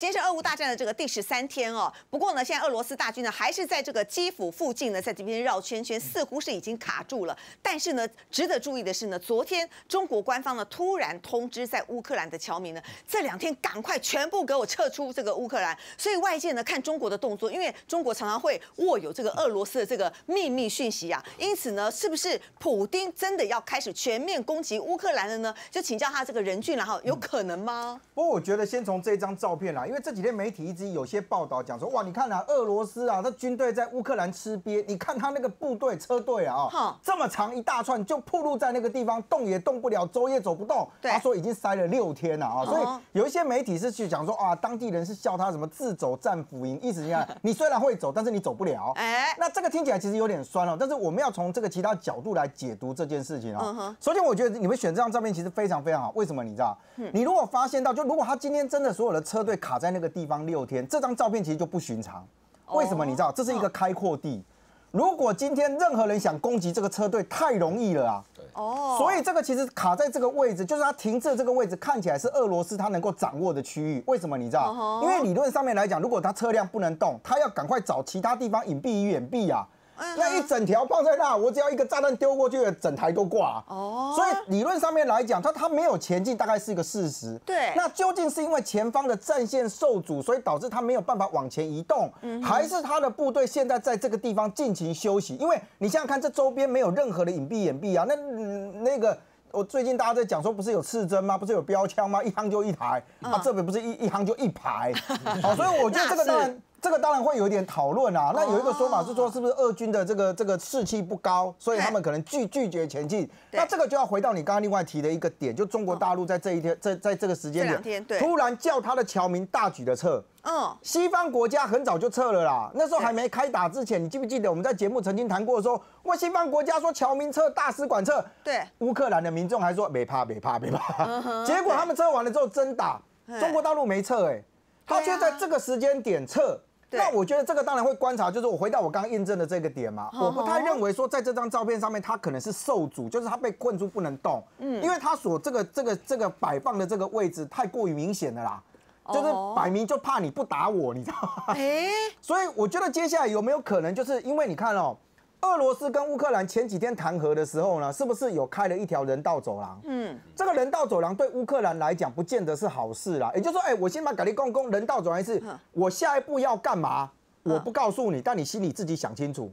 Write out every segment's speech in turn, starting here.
今天是俄乌大战的这个第十三天哦，不过呢，现在俄罗斯大军呢还是在这个基辅附近呢，在这边绕圈圈，似乎是已经卡住了。但是呢，值得注意的是呢，昨天中国官方呢突然通知在乌克兰的侨民呢，这两天赶快全部给我撤出这个乌克兰。所以外界呢看中国的动作，因为中国常常会握有这个俄罗斯的这个秘密讯息啊，因此呢，是不是普丁真的要开始全面攻击乌克兰了呢？就请教他这个人俊然后有可能吗？不过我觉得先从这张照片啦，因为这几天媒体一直有些报道讲说，哇，你看啊，俄罗斯啊，他军队在乌克兰吃瘪，你看他那个部队车队啊，哈这么长一大串，就暴露在那个地方，动也动不了，走也走不动。对他说已经塞了六天了啊，所哦以有一些媒体是去讲说啊，当地人是笑他什么自走战俘营，意思你看，你虽然会走，但是你走不了。哎那这个听起来其实有点酸哦，但是我们要从这个其他角度来解读这件事情哦嗯哼。首先，我觉得你们选这张照片其实非常非常好，为什么？你知道？你如果发现到，就如果他今天真的所有的车队卡在那个地方六天，这张照片其实就不寻常。为什么？你知道？这是一个开阔地。如果今天任何人想攻击这个车队，太容易了啊！对哦，所以这个其实卡在这个位置，就是它停滞这个位置，看起来是俄罗斯它能够掌握的区域。为什么你知道因为理论上面来讲，如果它车辆不能动，它要赶快找其他地方隐蔽于掩蔽啊。嗯那一整条放在那，我只要一个炸弹丢过去，整台都挂。哦所以理论上面来讲，它它没有前进，大概是一个事实。对那究竟是因为前方的战线受阻，所以导致他没有办法往前移动，嗯还是他的部队现在在这个地方尽情休息？因为你想想看，这周边没有任何的隐蔽掩蔽啊，那嗯那个。我最近大家在讲说，不是有刺针吗？不是有标枪吗？一夯就一台，啊，这边不是一一夯就一排，好，所以我觉得这个嗯那是当然这个当然会有一点讨论啊。那有一个说法是说，是不是俄军的这个这个士气不高，所以他们可能拒拒绝前进？那这个就要回到你刚刚另外提的一个点，就中国大陆在这一天在在这个时间点，突然叫他的侨民大举的撤。嗯，西方国家很早就撤了啦，那时候还没开打之前，你记不记得我们在节目曾经谈过说，哇，西方国家说侨民撤，大使馆撤，对。乌克兰的民众还说没怕没怕没怕，结果他们撤完了之后真打，嗯中国大陆没撤哎，他却在这个时间点撤。对。那我觉得这个当然会观察，就是我回到我刚刚验证的这个点嘛，我不太认为说在这张照片上面他可能是受阻，就是他被困住不能动，嗯，因为他所这个这个这个摆放的这个位置太过于明显了啦，就是哦摆明就怕你不打我，你知道吗？哎，所以我觉得接下来有没有可能，就是因为你看哦，俄罗斯跟乌克兰前几天谈和的时候呢，是不是有开了一条人道走廊？嗯，这个人道走廊对乌克兰来讲，不见得是好事啦。也就是说，哎，我先把咖喱公公人道走廊是嗯，我下一步要干嘛，我不告诉你，但你心里自己想清楚。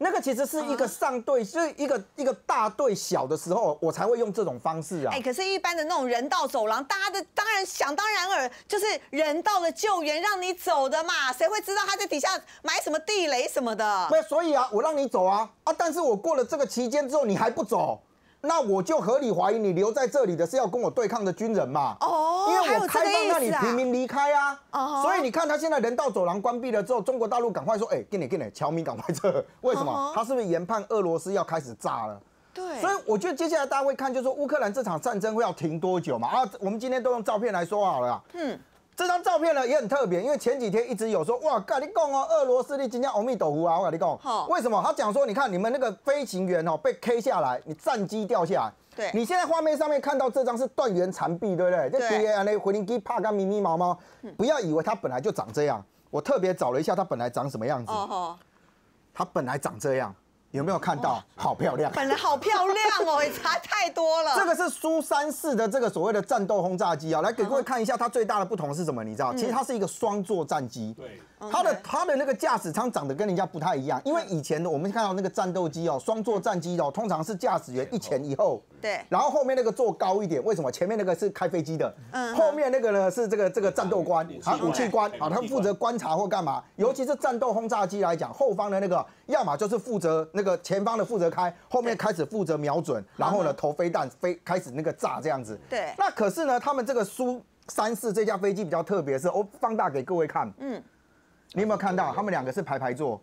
那个其实是一个上对，就是一个一个大对小的时候，我才会用这种方式啊哎，。可是，一般的那种人道走廊，大家的当然想当然尔，就是人道的救援让你走的嘛，谁会知道他在底下埋什么地雷什么的？没有，所以啊，我让你走啊啊！但是我过了这个期间之后，你还不走，那我就合理怀疑你留在这里的是要跟我对抗的军人嘛。哦因为我开放让你平民离开啊。哦所以你看，他现在人道走廊关闭了之后，中国大陆赶快说，哎，给你给你，侨民赶快撤。为什哦么？他是不是研判俄罗斯要开始炸了？对，所以我觉得接下来大家会看，就是说乌克兰这场战争会要停多久嘛？啊，我们今天都用照片来说好了。嗯，这张照片呢也很特别，因为前几天一直有说，哇，跟你讲哦，俄罗斯的今天欧米斗湖啊，我跟你讲好，为什么？他讲说，你看你们那个飞行员哦被 K 下来，你战机掉下来。对你现在画面上面看到这张是断垣残壁，对不对？这对 D A 那回零机怕干咪咪毛毛，不要以为它本来就长这样。我特别找了一下，它本来长什么样子？哦吼，它本来长这样，有没有看到？好漂亮！本来好漂亮哦，也差太多了。这个是苏三式的这个所谓的战斗轰炸机啊，来给各位看一下它最大的不同是什么？你知道，其实它是一个双座战机。对，它的它的那个驾驶舱长得跟人家不太一样，因为以前的我们看到那个战斗机哦，双座战机哦，通常是驾驶员一前一后，对。然后后面那个坐高一点，为什么？前面那个是开飞机的，嗯后面那个呢是这个这个战斗官啊，武器官啊，对他负责观察或干嘛。尤其是战斗轰炸机来讲，后方的那个要么就是负责那个前方的负责开，后面开始负责瞄准，然后呢投飞弹飞开始那个炸这样子。对。那可是呢，他们这个苏三四这架飞机比较特别，是我放大给各位看。嗯，你有没有看到？他们两个是排排坐，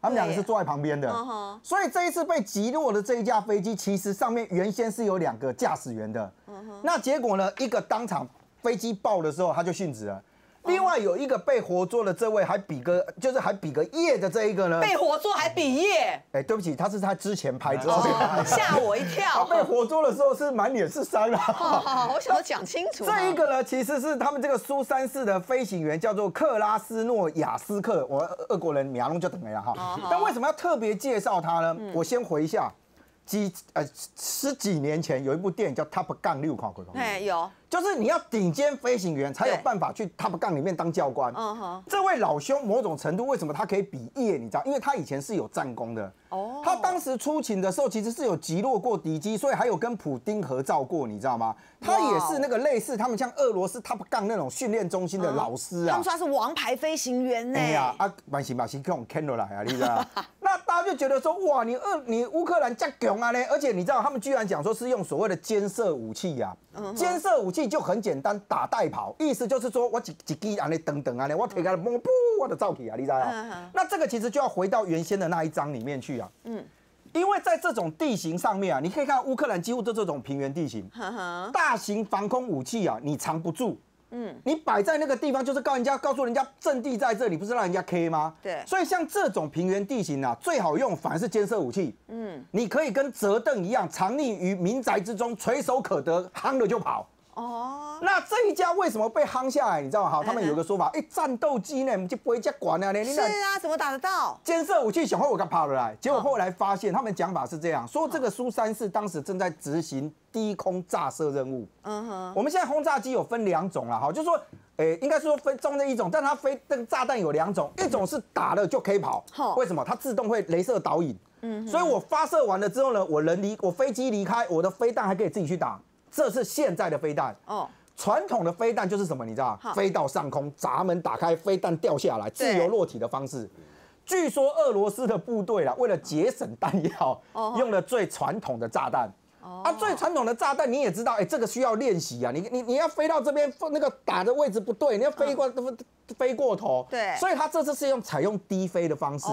他们两个是坐在旁边的。所以这一次被击落的这一架飞机，其实上面原先是有两个驾驶员的。嗯那结果呢，一个当场飞机爆的时候他就殉职了。另外有一个被活捉的这位，还比个就是还比个耶的这一个呢？被活捉还比耶？哎，对不起，他是他之前拍之后吓我一跳。被活捉的时候是满脸是伤啊。好好，我想要讲清楚。这一个呢，其实是他们这个苏三四的飞行员，叫做克拉斯诺雅斯克，我俄国人秒龙就等了哈。但为什么要特别介绍他呢？我先回一下。几呃十几年前有一部电影叫《Top Gun》六，看过没？哎，有。就是你要顶尖飞行员才有办法去 Top Gun 里面当教官。嗯哼。这位老兄某种程度为什么他可以比业？你知道？因为他以前是有战功的。哦。他当时出勤的时候其实是有击落过敌机，所以还有跟普丁合照过，你知道吗？他也是那个类似他们像俄罗斯 Top Gun 那种训练中心的老师啊。他们说他是王牌飞行员呢。哎呀，啊，蛮行蛮行，跟我 k e n d 来啊，你知道？就觉得说，哇，你俄你乌克兰加强啊呢？而且你知道他们居然讲说是用所谓的监射武器呀。监射武器就很简单，打带跑，意思就是说我几几机啊，你等等啊，你我推开摸不我的照起啊，你知道吗？那这个其实就要回到原先的那一章里面去啊。嗯，因为在这种地形上面啊，你可以看乌克兰几乎都这种平原地形，大型防空武器啊，你藏不住。嗯，你摆在那个地方，就是告人家告诉人家阵地在这里，不是让人家 K 吗？对。所以像这种平原地形啊，最好用反而是监射武器。嗯，你可以跟折凳一样，藏匿于民宅之中，垂手可得，夯了就跑。哦，那这一家为什么被夯下来？你知道吗？哈，他们有个说法，哎，战斗机呢就不会加管啊，是啊，怎么打得到？监射武器小后我刚跑了来，结果后来发现他们讲法是这样说：这个苏三四当时正在执行低空炸射任务。嗯哼，我们现在轰炸机有分两种了，哈，就是说，哎，应该说分中的一种，但它飞这个炸弹有两种，一种是打了就可以跑，为什么？它自动会镭射导引。嗯，所以我发射完了之后呢，我人离我飞机离开，我的飞弹还可以自己去打。这是现在的飞弹哦，传统的飞弹就是什么？你知道飞到上空，闸门打开，飞弹掉下来，自由落体的方式。据说俄罗斯的部队啦，为了节省弹药，用了最传统的炸弹。啊，最传统的炸弹你也知道，哎，这个需要练习啊。你你你要飞到这边，那个打的位置不对，你要飞过飞过头。对，所以他这次是用采用低飞的方式，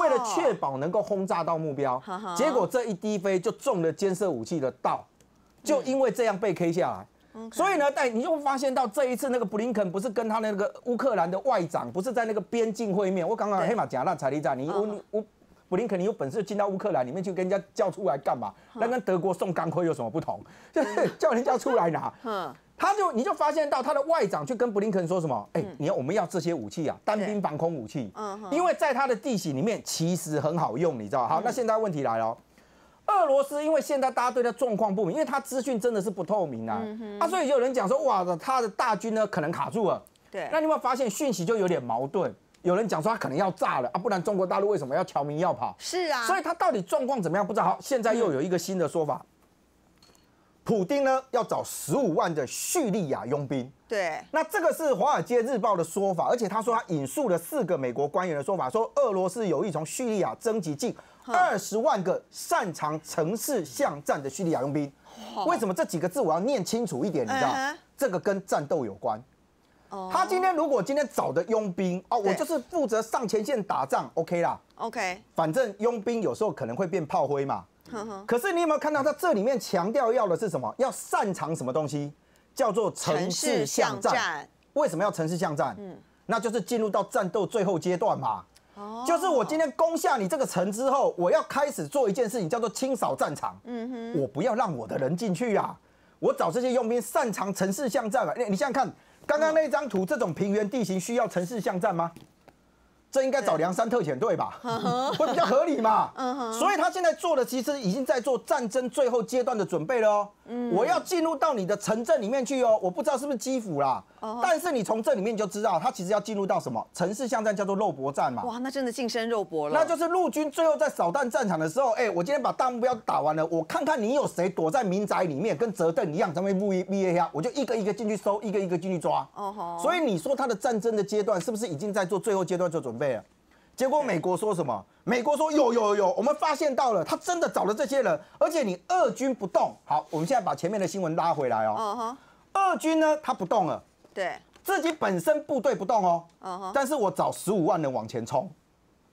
为了确保能够轰炸到目标。结果这一低飞就中了监射武器的道。就因为这样被 K 下来，所以呢，但你就发现到这一次那个布林肯不是跟他那个乌克兰的外长不是在那个边境会面？我刚刚黑马讲那彩礼站，你乌乌布林肯你有本事进到乌克兰里面去跟人家叫出来干嘛？那跟德国送钢盔有什么不同？就是 叫人家出来拿。嗯，他就你就发现到他的外长去跟布林肯说什么？哎，你要我们要这些武器啊，单兵防空武器。嗯，因为在他的地形里面其实很好用，你知道？好，那现在问题来了。俄罗斯因为现在大家对他状况不明，因为他资讯真的是不透明啊，啊，所以就有人讲说，哇，他的大军呢可能卡住了。对，那你有没有发现讯息就有点矛盾？有人讲说他可能要炸了啊，不然中国大陆为什么要侨民要跑？是啊，所以他到底状况怎么样不知道。好，现在又有一个新的说法，普丁呢要找十五万的叙利亚佣兵。对，那这个是华尔街日报的说法，而且他说他引述了四个美国官员的说法，说俄罗斯有意从叙利亚征集近。二十万个擅长城市巷战的叙利亚佣兵，为什么这几个字我要念清楚一点？你知道，这个跟战斗有关。他今天如果今天找的佣兵哦，我就是负责上前线打仗，OK 啦，OK。反正佣兵有时候可能会变炮灰嘛。可是你有没有看到他这里面强调要的是什么？要擅长什么东西？叫做城市巷战。为什么要城市巷战？嗯，那就是进入到战斗最后阶段嘛。就是我今天攻下你这个城之后，我要开始做一件事情，叫做清扫战场。嗯哼，我不要让我的人进去啊，我找这些佣兵擅长城市巷战嘛。你你想想看，刚刚那张图，这种平原地形需要城市巷战吗？这应该找梁山特遣队吧，会比较合理嘛。所以他现在做的其实已经在做战争最后阶段的准备了哦。我要进入到你的城镇里面去哦，我不知道是不是基辅啦。但是你从这里面就知道，他其实要进入到什么城市巷战，叫做肉搏战嘛。哇，那真的近身肉搏了。那就是陆军最后在扫荡战场的时候，哎，我今天把大目标打完了，我看看你有谁躲在民宅里面，跟折凳一样，咱们不一一下，我就一个一个进去搜，一个一个进去抓。哦所以你说他的战争的阶段是不是已经在做最后阶段做准备了？结果美国说什么？美国说有有有，我们发现到了，他真的找了这些人，而且你俄军不动。好，我们现在把前面的新闻拉回来哦。嗯哼。俄军呢，他不动了。对。自己本身部队不动哦，但是我找十五万人往前冲，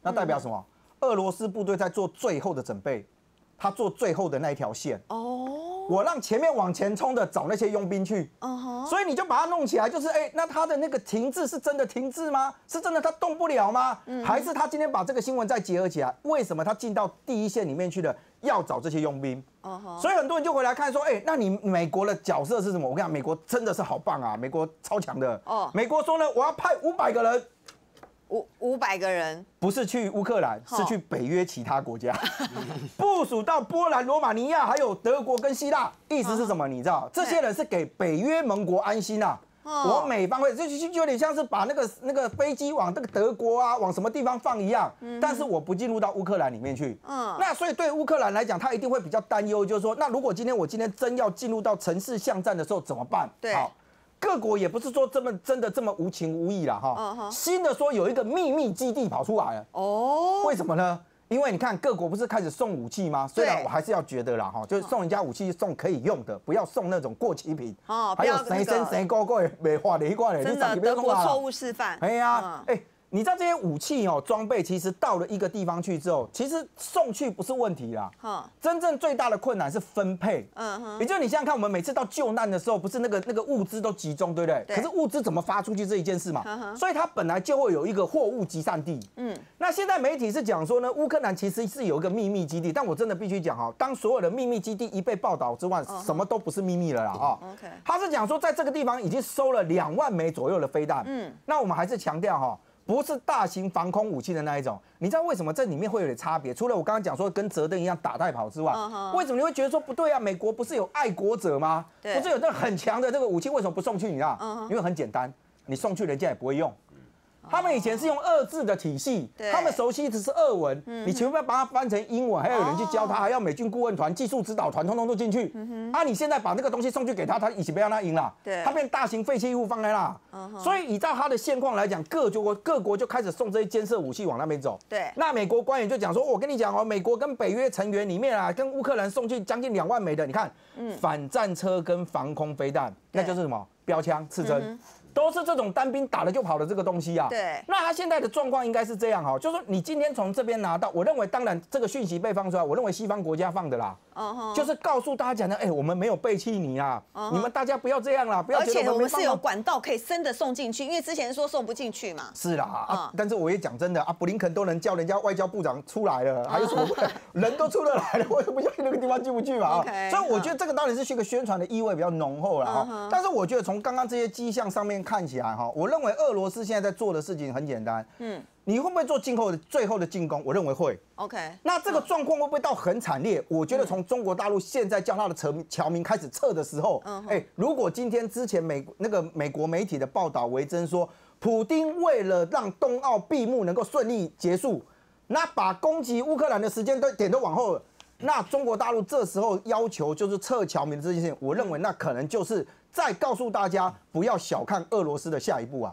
那代表什么？俄罗斯部队在做最后的准备，他做最后的那一条线。哦。我让前面往前冲的找那些佣兵去。所以你就把它弄起来，就是哎，那他的那个停滞是真的停滞吗？是真的他动不了吗？还是他今天把这个新闻再结合起来？为什么他进到第一线里面去了？要找这些佣兵？所以很多人就回来看说，哎，那你美国的角色是什么？我跟你讲，美国真的是好棒啊，美国超强的。哦，美国说呢，我要派五百个人，五五百个人，不是去乌克兰，是去北约其他国家，部署到波兰、罗马尼亚，还有德国跟希腊。意思是什么？你知道，这些人是给北约盟国安心啊。我美方会就就有点像是把那个那个飞机往那个德国啊，往什么地方放一样，但是我不进入到乌克兰里面去。嗯，那所以对乌克兰来讲，他一定会比较担忧，就是说，那如果今天我今天真要进入到城市巷战的时候怎么办？对，好，各国也不是说这么真的这么无情无义了哈。新的说有一个秘密基地跑出来了。哦，为什么呢？因为你看各国不是开始送武器吗？虽然我还是要觉得啦，哈，就是送人家武器送可以用的，不要送那种过期品。哦，还有谁生谁高贵美化的一挂的，真的德国错误示范。哎呀，哎。你知道这些武器哦装备，其实到了一个地方去之后，其实送去不是问题啦。哈，真正最大的困难是分配。嗯哼，也就是你想想看，我们每次到救难的时候，不是那个那个物资都集中，对不对？可是物资怎么发出去这一件事嘛？所以它本来就会有一个货物集散地。嗯，那现在媒体是讲说呢，乌克兰其实是有一个秘密基地，但我真的必须讲哈，当所有的秘密基地一被报道之外，什么都不是秘密了啦啊。OK，他是讲说在这个地方已经收了两万枚左右的飞弹。嗯，那我们还是强调哈。不是大型防空武器的那一种，你知道为什么这里面会有点差别？除了我刚刚讲说跟泽登一样打带跑之外，为什么你会觉得说不对啊？美国不是有爱国者吗？不是有那很强的这个武器，为什么不送去？你知道？因为很简单，你送去人家也不会用。他们以前是用二字的体系，他们熟悉的是二文，你全部要把它翻成英文，还要有人去教他，还要美军顾问团、技术指导团，通通都进去。啊，你现在把那个东西送去给他，他一起不让他赢了，他变大型废弃物放在那。所以依照他的现况来讲，各国各国就开始送这些监测武器往那边走。对，那美国官员就讲说，我跟你讲哦，美国跟北约成员里面啊，跟乌克兰送去将近两万枚的，你看，反战车跟防空飞弹，那就是什么？标枪、刺针。都是这种单兵打了就跑的这个东西啊。对。那他现在的状况应该是这样哈，就是说你今天从这边拿到，我认为当然这个讯息被放出来，我认为西方国家放的啦。就是告诉大家讲的，哎，我们没有背弃你啊，你们大家不要这样啦，不要而且我们是有管道可以真的送进去，因为之前说送不进去嘛。是啦，啊，但是我也讲真的啊，布林肯都能叫人家外交部长出来了，还有什么 人都出得来了，我也不相信那个地方进不去嘛？啊，所以我觉得这个当然是一个宣传的意味比较浓厚了哈。但是我觉得从刚刚这些迹象上面看起来哈，我认为俄罗斯现在在做的事情很简单，嗯。你会不会做进后的最后的进攻？我认为会。OK，那这个状况会不会到很惨烈？我觉得从中国大陆现在叫他的侨侨民开始撤的时候，哎，如果今天之前美那个美国媒体的报道为真，说普京为了让冬奥闭幕能够顺利结束，那把攻击乌克兰的时间都点都往后，那中国大陆这时候要求就是撤侨民这件事情，我认为那可能就是再告诉大家不要小看俄罗斯的下一步啊。